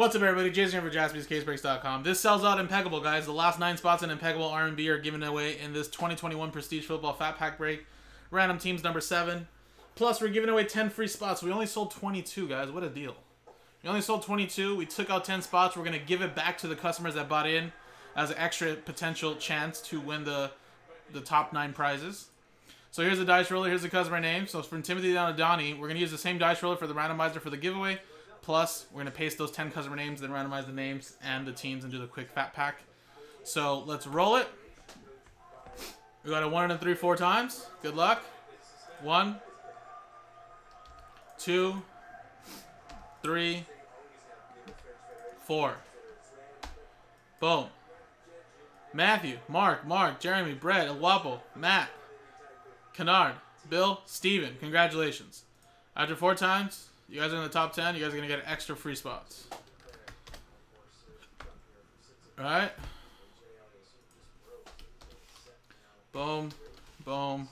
What's up, everybody? Jason here for JaspysCaseBreaks.com. This sells out impeccable, guys. The last nine spots in impeccable R&B are given away in this 2021 Prestige Football Fat Pack break. Random teams number seven. Plus, we're giving away 10 free spots. We only sold 22, guys. What a deal. We only sold 22. We took out 10 spots. We're going to give it back to the customers that bought in as an extra potential chance to win the, the top nine prizes. So here's the dice roller. Here's the customer name. So from Timothy down to Donnie, we're going to use the same dice roller for the randomizer for the giveaway. Plus, we're going to paste those 10 customer names, then randomize the names and the teams and do the quick fat pack. So let's roll it. We got a one and a three, four times. Good luck. One, two, three, four. Boom. Matthew, Mark, Mark, Jeremy, Brett, El Matt, Kennard, Bill, Steven. Congratulations. After four times, you guys are in the top 10. You guys are going to get extra free spots. Alright. Boom. Boom.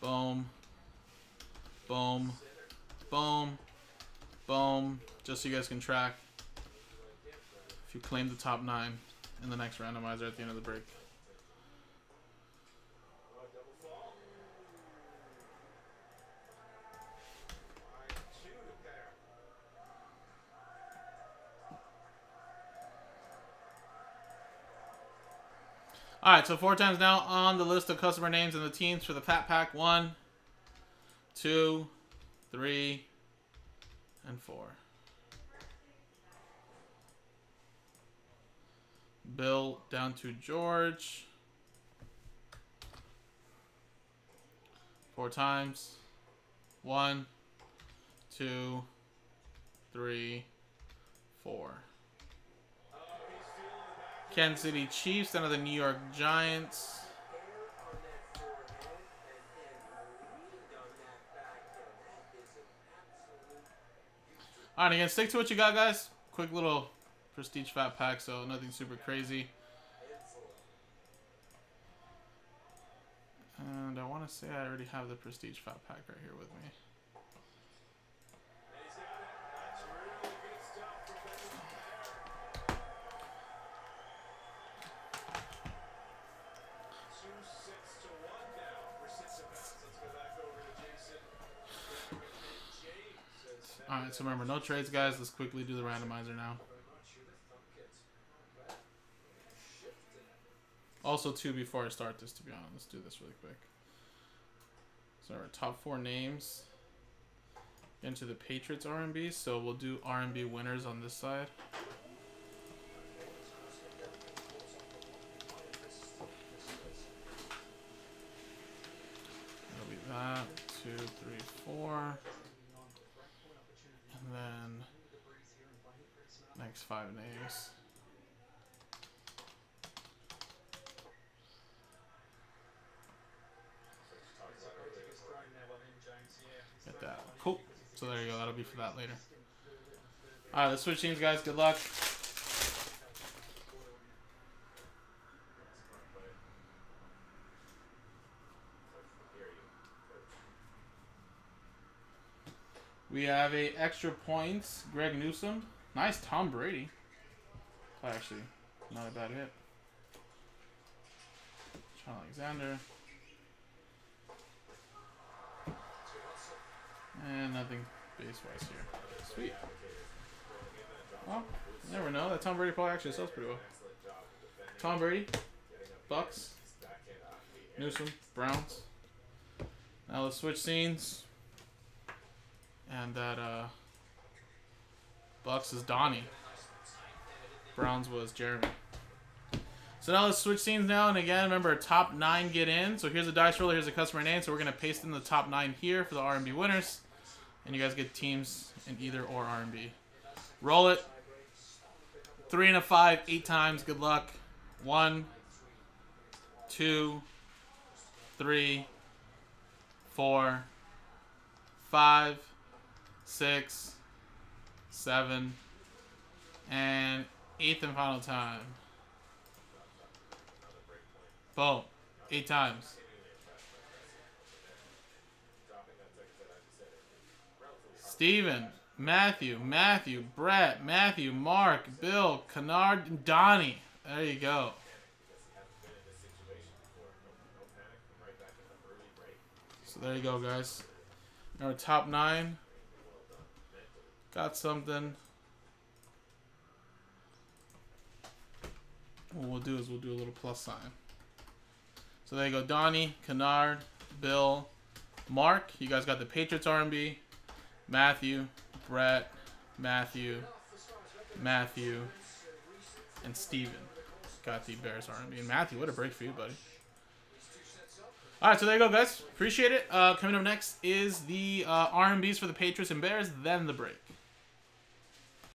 Boom. Boom. Boom. Boom. Just so you guys can track if you claim the top 9 in the next randomizer at the end of the break. All right, so four times now on the list of customer names and the teams for the Fat Pack. One, two, three, and four. Bill down to George. Four times. One, two, three, four. Kansas City Chiefs, then of the New York Giants. Alright, again, stick to what you got, guys. Quick little prestige fat pack, so nothing super crazy. And I want to say I already have the prestige fat pack right here with me. Alright, so remember, no trades, guys. Let's quickly do the randomizer now. Also, two before I start this, to be honest. Let's do this really quick. So our top four names into the Patriots R&B. So we'll do R&B winners on this side. Next five names. Get that. Cool. So there you go. That'll be for that later. Alright, let's switch teams, guys. Good luck. We have a extra points, Greg Newsome. Nice Tom Brady. Actually, not a bad hit. Shaun Alexander. And nothing base-wise here. Sweet. Well, never know. That Tom Brady probably actually sells pretty well. Tom Brady, Bucks, Newsome, Browns. Now let's switch scenes. And that uh, Bucks is Donnie. Browns was Jeremy. So now let's switch scenes now. And again, remember, top nine get in. So here's a dice roller. Here's a customer name. So we're going to paste in the top nine here for the R&B winners. And you guys get teams in either or R&B. Roll it. Three and a five, eight times. Good luck. One, two, three, four, five, six, seven, and eighth and final time. Boom. Eight times. Steven. Matthew, Matthew, Brett, Matthew, Mark, Bill, Kennard, Donnie. There you go. So there you go, guys. Our top nine. Got something. What we'll do is we'll do a little plus sign. So there you go. Donnie, Kennard, Bill, Mark. You guys got the Patriots R&B. Matthew, Brett, Matthew, Matthew, and Steven. Got the Bears R&B. And Matthew, what a break for you, buddy. All right, so there you go, guys. Appreciate it. Uh, coming up next is the uh, R&Bs for the Patriots and Bears, then the break.